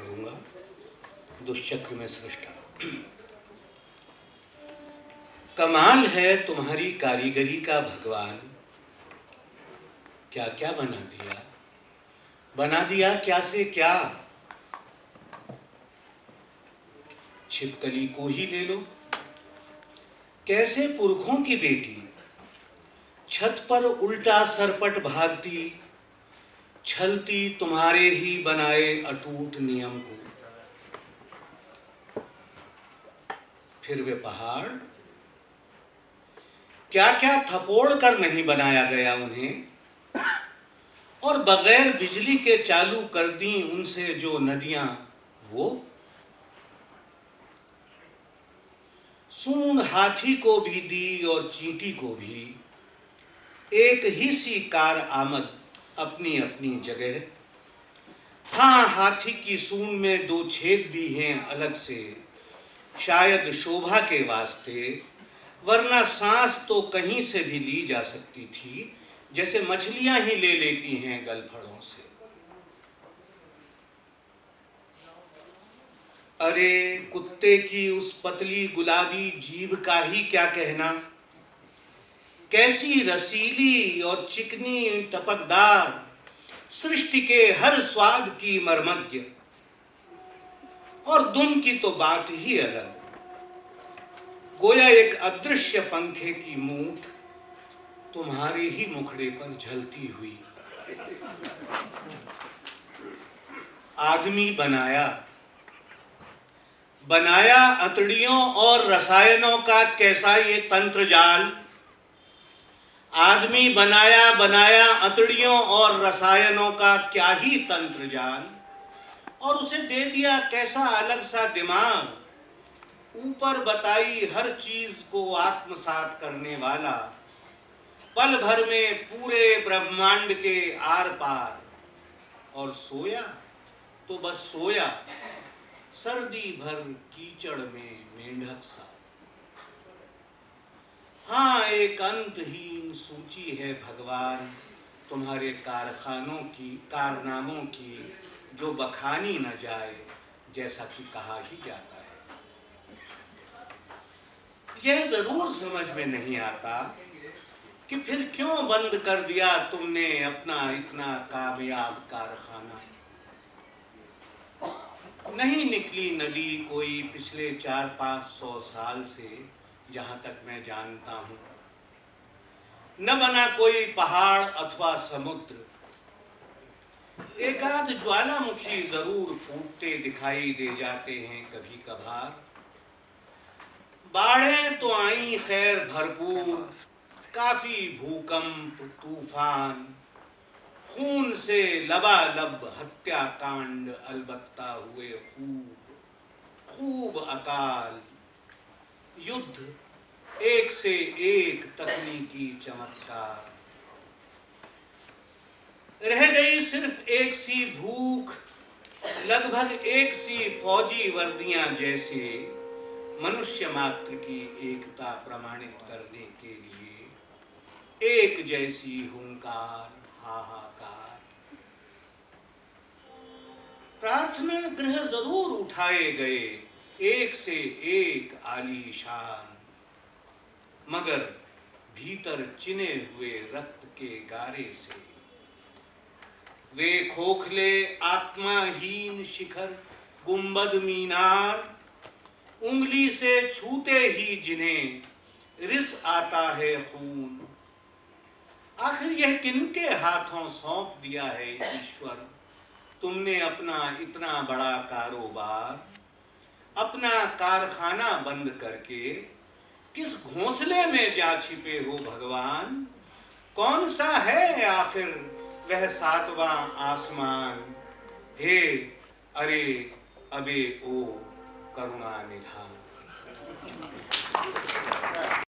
पढ़ूँगा दुष्चक्र में सृष्टा कमाल है तुम्हारी कारीगरी का भगवान। क्या क्या बना दिया? बना दिया क्या से क्या? छिपकली को ही ले लो। कैसे पुरखों की बेटी? छत पर उल्टा सरपट भागती छलती तुम्हारे ही बनाए अटूट नियम को। फिर वे पहाड़। क्या क्या थपोड़ कर नहीं बनाया गया उन्हें? और बगैर बिजली के चालू कर दी उनसे जो नदियाँ, वो? सूंड हाथी को भी दी और चींटी को भी। एक ही सी कार आमद अपनी अपनी जगह। हाँ हाथी की सून में दो छेद भी हैं अलग से। शायद शोभा के वास्ते, वरना सांस तो कहीं से भी ली जा सकती थी, जैसे मछलियाँ ही ले लेती हैं गलफड़ों से। अरे, कुत्ते की उस पतली गुलाबी जीभ का ही क्या कहना? कैसी रसीली और चिकनी टपकदार, सृष्टि के हर स्वाद की मर्मज्ञ। और दुम की तो बात ही अलग। गोया एक अदृश्य पंखे की मूठ तुम्हारे ही मुखड़े पर झलती हुई। आदमी बनाया। बनाया अतड़ियों और रसायनों का कैसा ये तंत्र जाल आदमी बनाया बनाया अतड़ियों और रसायनों का क्या ही तंत्र जान। और उसे दे दिया कैसा अलग सा दिमाग। ऊपर बताई हर चीज़ को आत्मसात करने वाला। पल भर में पूरे ब्रह्मांड के आर पार। और सोया? तो बस सोया। सर्दी भर कीचड़ में मेंढक सा। हाँ एक अंतहीन सूची है भगवान। तुम्हारे कारखानों की, कारनामों की जो बखानी न जाए, जैसा कि कहा ही जाता है। यह ज़रूर समझ में नहीं आता कि फिर क्यों बंद कर दिया तुमने अपना इतना कामयाब कारखाना। नहीं निकली नदी कोई पिछले चार पाँच सौ साल से जहाँ तक मैं जानता हूँ। न बना कोई पहाड़ अथवा समुद्र। एकाध ज्वालामुखी ज़रूर फूटते दिखाई दे जाते हैं कभी कभार बाढ़ें तो आई खैर भरपूर, काफ़ी भूकंप, तूफ़ान। खून से लबालब हत्याकांड अलबत्ता हुए खूब खूब अकाल। युद्ध एक से एक तकनीकी चमत्कार। रह गई सिर्फ़ एक सी भूख, लगभग एक सी फौजी वर्दियाँ जैसे मनुष्य मात्र की एकता प्रमाणित करने के लिए। एक जैसी हुंकार, हाहाकार। प्रार्थना गृह ज़रूर उठाए गए। एक से एक आलीशान, मगर भीतर चिने हुए रक्त के गारे से। वे खोखले आत्माहीन शिखर, गुंबद मीनार, उंगली से छूते ही जिन्हें रिस आता है खून। आखिर यह किनके हाथों सौंप दिया है ईश्वर? तुमने अपना इतना बड़ा कारोबार अपना कारखाना बंद करके किस घोंसले में जा छिपे हो भगवान? कौन सा है आखिर वह सातवां आसमान? हे अरे अबे ओ करुणा निधान